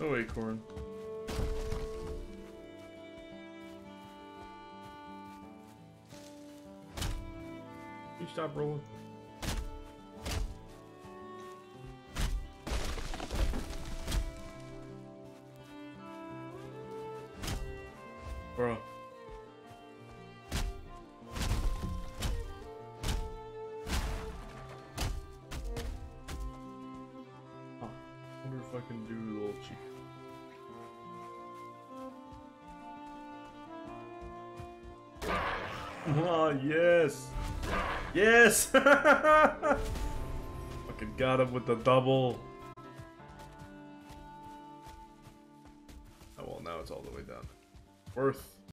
Oh, acorn. You stop rolling? Bro. I do a little cheek. Ah, yes! Yes! Fucking got him with the double. Oh well, now it's all the way down. Worth.